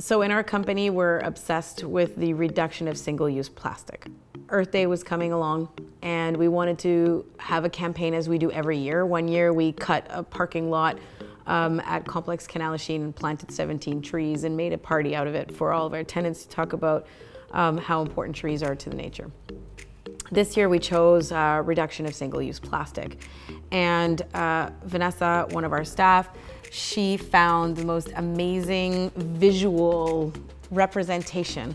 So in our company, we're obsessed with the reduction of single-use plastic. Earth Day was coming along and we wanted to have a campaign as we do every year. One year we cut a parking lot um, at Complex Canal Lachine and planted 17 trees and made a party out of it for all of our tenants to talk about um, how important trees are to the nature. This year we chose uh, reduction of single-use plastic. And uh, Vanessa, one of our staff, she found the most amazing visual representation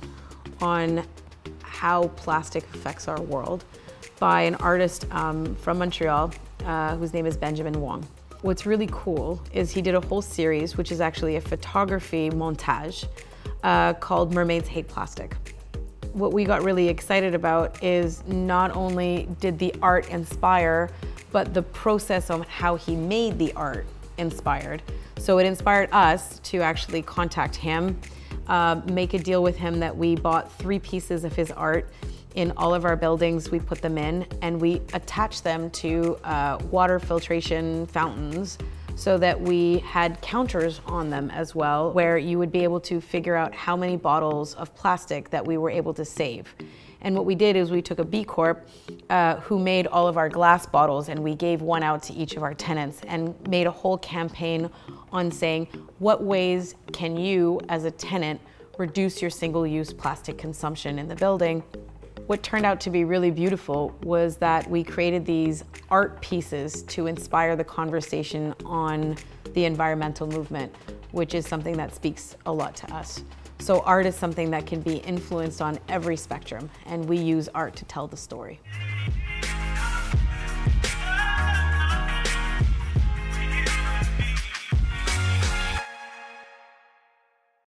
on how plastic affects our world by an artist um, from Montreal uh, whose name is Benjamin Wong. What's really cool is he did a whole series, which is actually a photography montage uh, called Mermaids Hate Plastic. What we got really excited about is not only did the art inspire, but the process on how he made the art inspired. So it inspired us to actually contact him, uh, make a deal with him that we bought three pieces of his art in all of our buildings. We put them in and we attach them to uh, water filtration fountains so that we had counters on them as well, where you would be able to figure out how many bottles of plastic that we were able to save. And what we did is we took a B Corp uh, who made all of our glass bottles and we gave one out to each of our tenants and made a whole campaign on saying, what ways can you as a tenant reduce your single-use plastic consumption in the building? What turned out to be really beautiful was that we created these art pieces to inspire the conversation on the environmental movement, which is something that speaks a lot to us. So art is something that can be influenced on every spectrum, and we use art to tell the story.